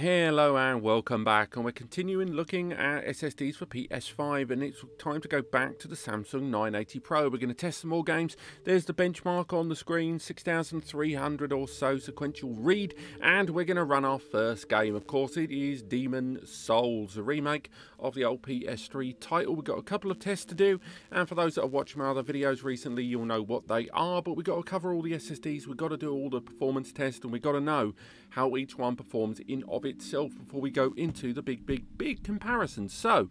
Hello and welcome back and we're continuing looking at SSDs for PS5 and it's time to go back to the Samsung 980 Pro. We're going to test some more games. There's the benchmark on the screen, 6,300 or so sequential read and we're going to run our first game. Of course it is Demon's Souls, a remake of the old PS3 title. We've got a couple of tests to do and for those that have watched my other videos recently you'll know what they are but we've got to cover all the SSDs, we've got to do all the performance tests and we've got to know how each one performs in of itself before we go into the big, big, big comparison. So,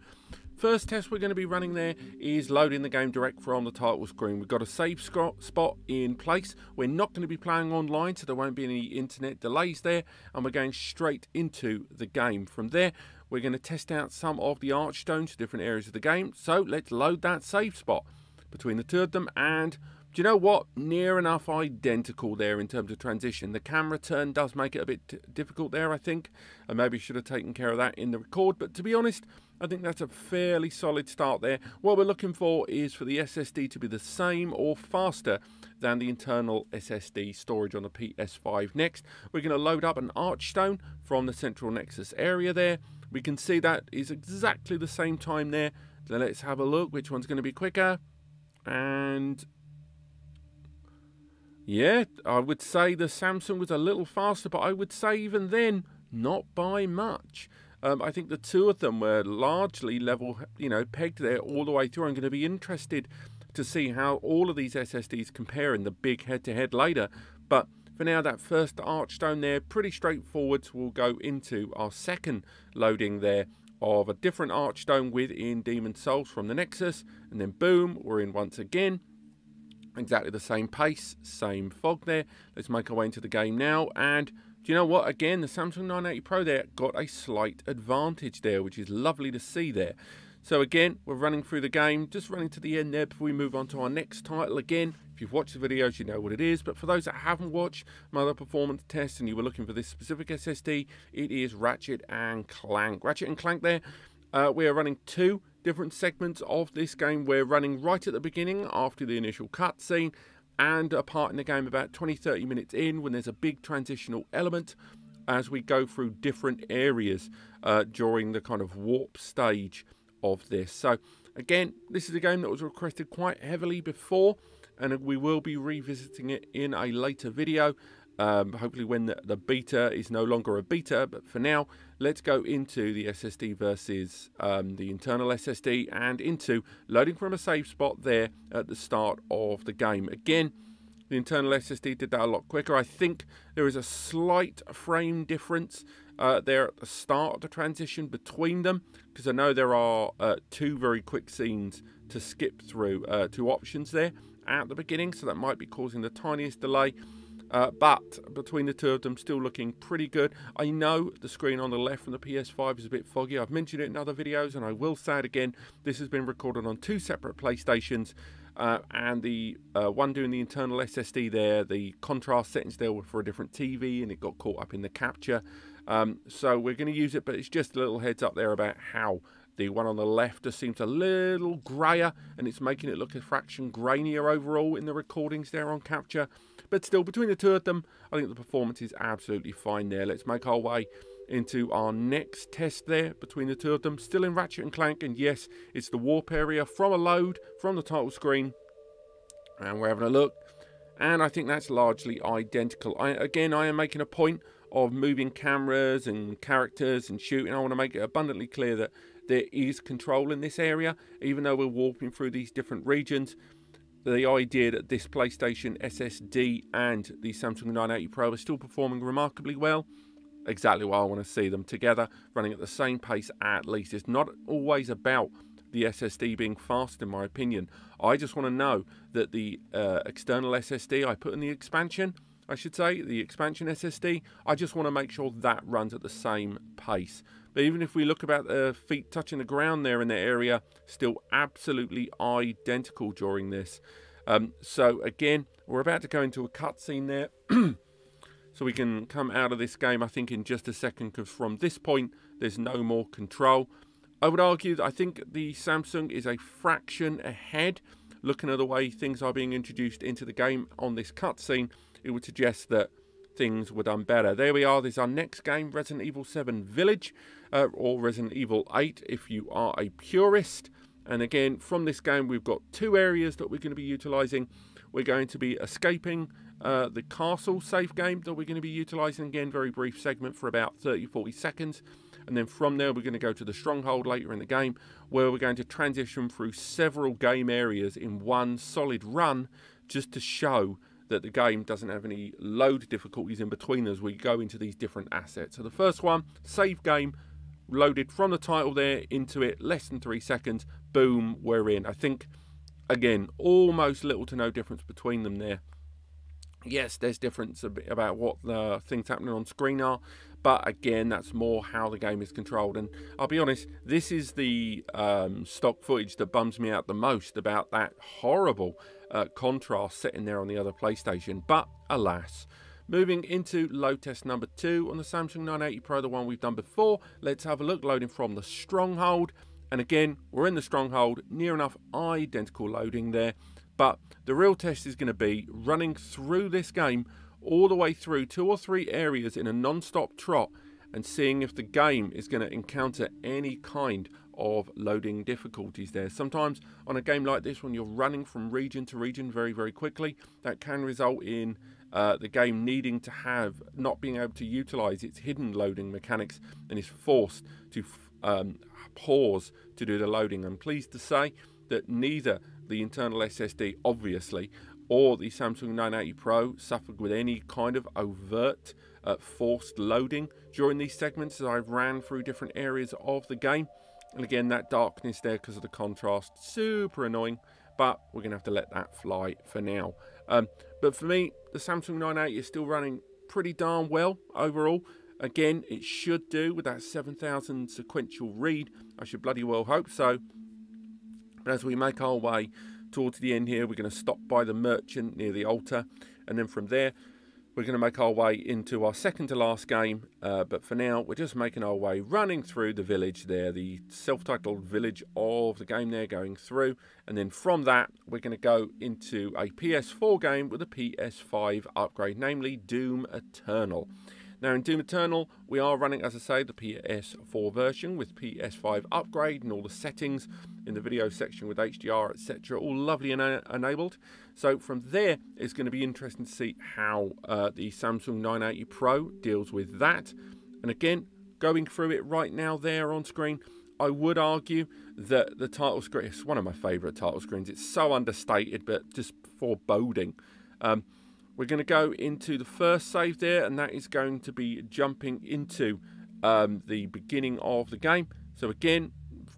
First test we're going to be running there is loading the game direct from the title screen. We've got a save spot in place. We're not going to be playing online, so there won't be any internet delays there. And we're going straight into the game. From there, we're going to test out some of the archstones, different areas of the game. So let's load that save spot between the two of them and do you know what? Near enough identical there in terms of transition. The camera turn does make it a bit difficult there, I think. I maybe should have taken care of that in the record. But to be honest, I think that's a fairly solid start there. What we're looking for is for the SSD to be the same or faster than the internal SSD storage on the PS5. Next, we're going to load up an Archstone from the central Nexus area there. We can see that is exactly the same time there. So let's have a look which one's going to be quicker. And yeah, I would say the Samsung was a little faster, but I would say even then, not by much. Um, I think the two of them were largely level, you know, pegged there all the way through. I'm going to be interested to see how all of these SSDs compare in the big head-to-head -head later. But for now, that first archstone there, pretty straightforward. We'll go into our second loading there of a different archstone within Demon's Souls from the Nexus. And then boom, we're in once again exactly the same pace, same fog there. Let's make our way into the game now. And do you know what? Again, the Samsung 980 Pro there got a slight advantage there, which is lovely to see there. So again, we're running through the game, just running to the end there before we move on to our next title. Again, if you've watched the videos, you know what it is. But for those that haven't watched my other performance tests and you were looking for this specific SSD, it is Ratchet and Clank. Ratchet and Clank there, uh, we are running two different segments of this game. We're running right at the beginning after the initial cutscene and a part in the game about 20-30 minutes in when there's a big transitional element as we go through different areas uh, during the kind of warp stage of this. So again, this is a game that was requested quite heavily before and we will be revisiting it in a later video. Um, hopefully when the, the, beta is no longer a beta, but for now, let's go into the SSD versus um, the internal SSD and into loading from a save spot there at the start of the game. Again, the internal SSD did that a lot quicker. I think there is a slight frame difference uh, there at the start of the transition between them because I know there are uh, two very quick scenes to skip through, uh, two options there at the beginning, so that might be causing the tiniest delay. Uh, but between the two of them, still looking pretty good. I know the screen on the left from the PS5 is a bit foggy. I've mentioned it in other videos, and I will say it again. This has been recorded on two separate PlayStations, uh, and the uh, one doing the internal SSD there, the contrast settings there were for a different TV, and it got caught up in the capture. Um, so we're going to use it, but it's just a little heads up there about how the one on the left just seems a little grayer, and it's making it look a fraction grainier overall in the recordings there on capture. But still, between the two of them, I think the performance is absolutely fine there. Let's make our way into our next test there between the two of them. Still in Ratchet and Clank, and yes, it's the warp area from a load from the title screen. And we're having a look. And I think that's largely identical. I, again, I am making a point of moving cameras and characters and shooting. I want to make it abundantly clear that there is control in this area, even though we're warping through these different regions the idea that this PlayStation SSD and the Samsung 980 Pro are still performing remarkably well. Exactly why I want to see them together, running at the same pace at least. It's not always about the SSD being fast, in my opinion. I just want to know that the uh, external SSD I put in the expansion, I should say, the expansion SSD, I just want to make sure that runs at the same pace. But even if we look about the feet touching the ground there in the area, still absolutely identical during this. Um, so again, we're about to go into a cutscene there. so we can come out of this game, I think, in just a second, because from this point, there's no more control. I would argue that I think the Samsung is a fraction ahead. Looking at the way things are being introduced into the game on this cutscene, it would suggest that things were done better. There we are. This is our next game, Resident Evil 7 Village, uh, or Resident Evil 8 if you are a purist. And again, from this game, we've got two areas that we're going to be utilising. We're going to be escaping uh, the castle safe game that we're going to be utilising again, very brief segment for about 30-40 seconds. And then from there, we're going to go to the stronghold later in the game, where we're going to transition through several game areas in one solid run, just to show that the game doesn't have any load difficulties in between as we go into these different assets. So the first one, save game, loaded from the title there into it, less than three seconds, boom, we're in. I think, again, almost little to no difference between them there. Yes, there's difference about what the things happening on screen are, but again, that's more how the game is controlled. And I'll be honest, this is the um, stock footage that bums me out the most about that horrible uh, contrast sitting there on the other PlayStation. But alas, Moving into load test number two on the Samsung 980 Pro, the one we've done before. Let's have a look loading from the Stronghold. And again, we're in the Stronghold, near enough identical loading there. But the real test is going to be running through this game all the way through two or three areas in a non-stop trot and seeing if the game is going to encounter any kind of loading difficulties there. Sometimes on a game like this, when you're running from region to region very, very quickly, that can result in uh, the game needing to have not being able to utilize its hidden loading mechanics and is forced to um, pause to do the loading. I'm pleased to say that neither the internal SSD, obviously, or the Samsung 980 Pro suffered with any kind of overt uh, forced loading during these segments as I ran through different areas of the game. And again, that darkness there because of the contrast, super annoying, but we're going to have to let that fly for now. Um, but for me, the Samsung 980 is still running pretty darn well overall. Again, it should do with that 7000 sequential read. I should bloody well hope so. But as we make our way towards the end here, we're going to stop by the merchant near the altar. And then from there, we're going to make our way into our second to last game, uh, but for now, we're just making our way running through the village there, the self-titled village of the game there going through. And then from that, we're going to go into a PS4 game with a PS5 upgrade, namely Doom Eternal. Now in Doom Eternal, we are running, as I say, the PS4 version with PS5 upgrade and all the settings in the video section with HDR, etc. All lovely and enabled. So from there, it's going to be interesting to see how uh, the Samsung 980 Pro deals with that. And again, going through it right now there on screen, I would argue that the title screen is one of my favourite title screens. It's so understated, but just foreboding. Um, we're going to go into the first save there, and that is going to be jumping into um, the beginning of the game. So again,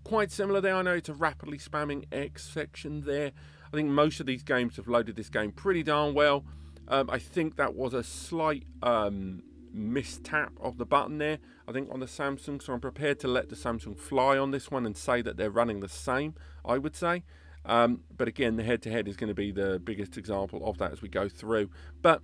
quite similar there. I know it's a rapidly spamming X section there. I think most of these games have loaded this game pretty darn well. Um, I think that was a slight um, mistap of the button there. I think on the Samsung, so I'm prepared to let the Samsung fly on this one and say that they're running the same, I would say. Um, but again, the head-to-head -head is going to be the biggest example of that as we go through. But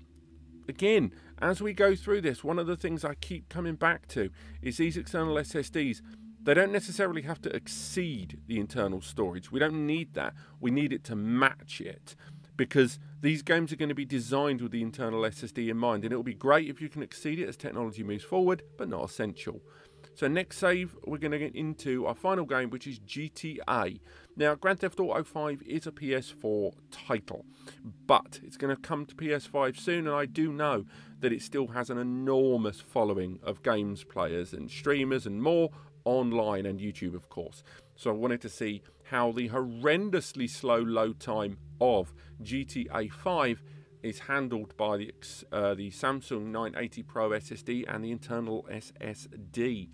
again, as we go through this, one of the things I keep coming back to is these external SSDs. They don't necessarily have to exceed the internal storage. We don't need that. We need it to match it because these games are going to be designed with the internal SSD in mind and it will be great if you can exceed it as technology moves forward, but not essential. So next save, we're going to get into our final game, which is GTA. Now, Grand Theft Auto 5 is a PS4 title, but it's going to come to PS5 soon, and I do know that it still has an enormous following of games players and streamers and more online and YouTube, of course. So I wanted to see how the horrendously slow load time of GTA 5 is handled by the, uh, the Samsung 980 Pro SSD and the internal SSD.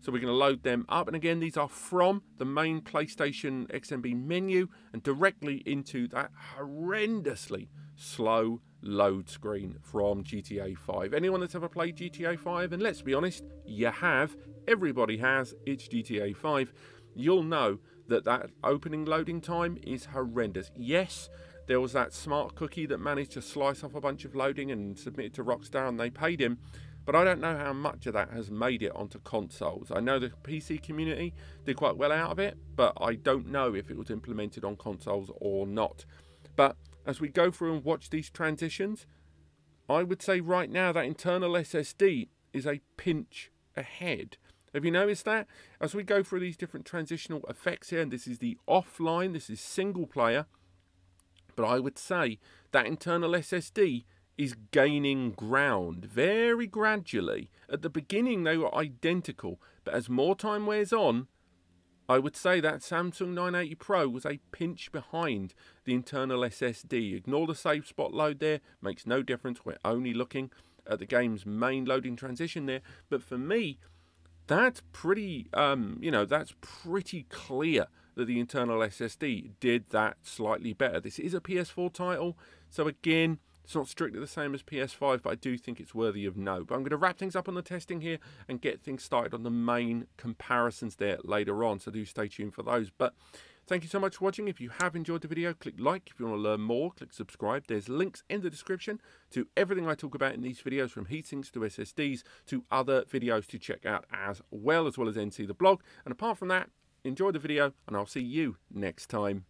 So we're going to load them up. And again, these are from the main PlayStation XMB menu and directly into that horrendously slow load screen from GTA 5. Anyone that's ever played GTA 5, and let's be honest, you have, everybody has, it's GTA 5, you'll know that that opening loading time is horrendous. Yes, there was that smart cookie that managed to slice off a bunch of loading and submit it to Rockstar, and they paid him. But I don't know how much of that has made it onto consoles. I know the PC community did quite well out of it, but I don't know if it was implemented on consoles or not. But as we go through and watch these transitions, I would say right now that internal SSD is a pinch ahead. Have you noticed that? As we go through these different transitional effects here, and this is the offline, this is single player, but I would say that internal SSD is gaining ground very gradually. At the beginning, they were identical, but as more time wears on, I would say that Samsung 980 Pro was a pinch behind the internal SSD. Ignore the save spot load there, makes no difference. We're only looking at the game's main loading transition there. But for me, that's pretty, um, you know, that's pretty clear that the internal SSD did that slightly better. This is a PS4 title, so again, it's not strictly the same as PS5, but I do think it's worthy of note. But I'm going to wrap things up on the testing here and get things started on the main comparisons there later on. So do stay tuned for those. But thank you so much for watching. If you have enjoyed the video, click like. If you want to learn more, click subscribe. There's links in the description to everything I talk about in these videos, from heatsinks to SSDs to other videos to check out as well, as well as NC the blog. And apart from that, enjoy the video, and I'll see you next time.